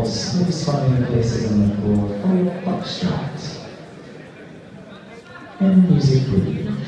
balls, maybe finding places on the floor for your foxtrot. And music breathes.